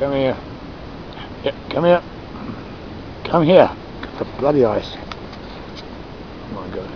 Come here. Yeah, come here. Come here. Got the bloody ice. Oh my god.